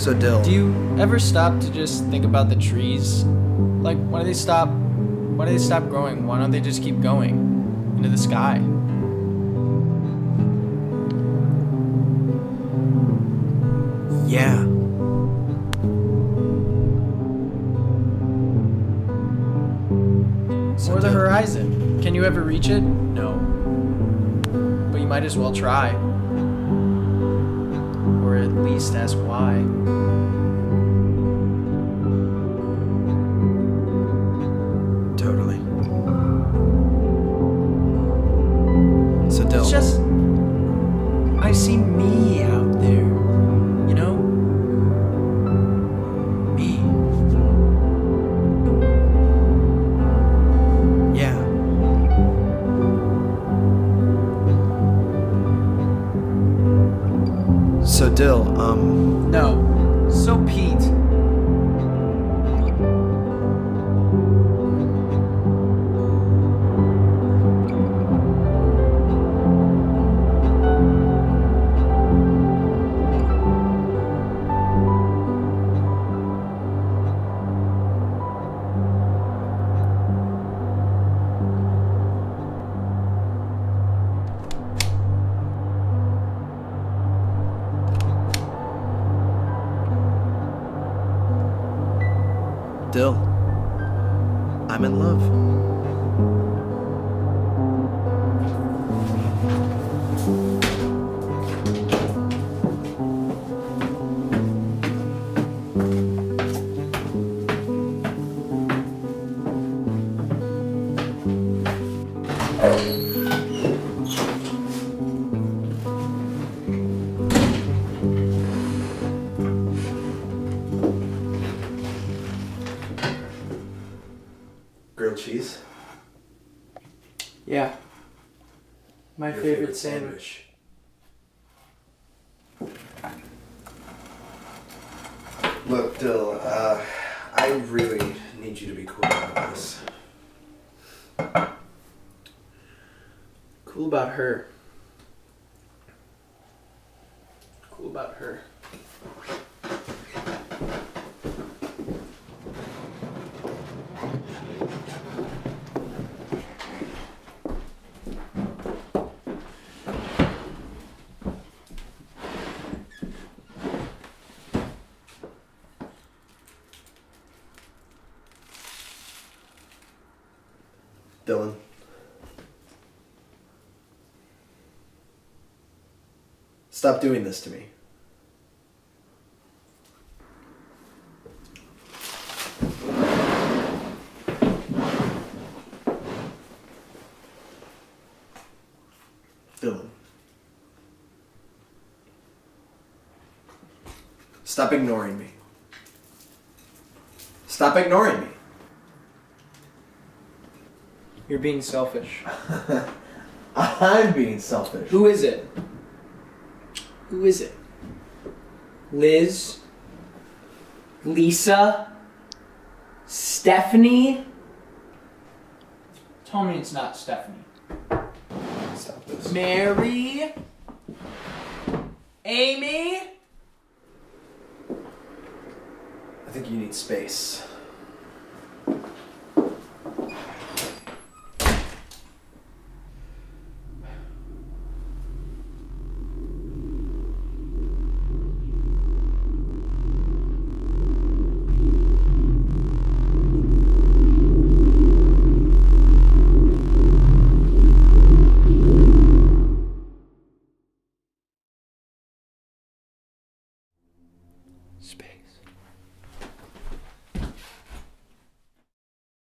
Dyl. Do you ever stop to just think about the trees? Like, why do they stop? Why do they stop growing? Why don't they just keep going into the sky? Yeah. So or the horizon. Can you ever reach it? No. But you might as well try. At least ask why. Totally. So Dyl. It's just. I see me So Dyl, um, No. Dyl, I'm in love. Cheese. Yeah. My Your favorite, sandwich. Look, Dyl, uh, I really need you to be cool about this. Cool about her. Cool about her. Dylan. Stop doing this to me. Dylan. Stop ignoring me. Stop ignoring me. You're being selfish. I'm being selfish. Who is it? Who is it? Liz? Lisa? Stephanie? Tell me it's not Stephanie. Stop this. Mary? Amy? I think you need space.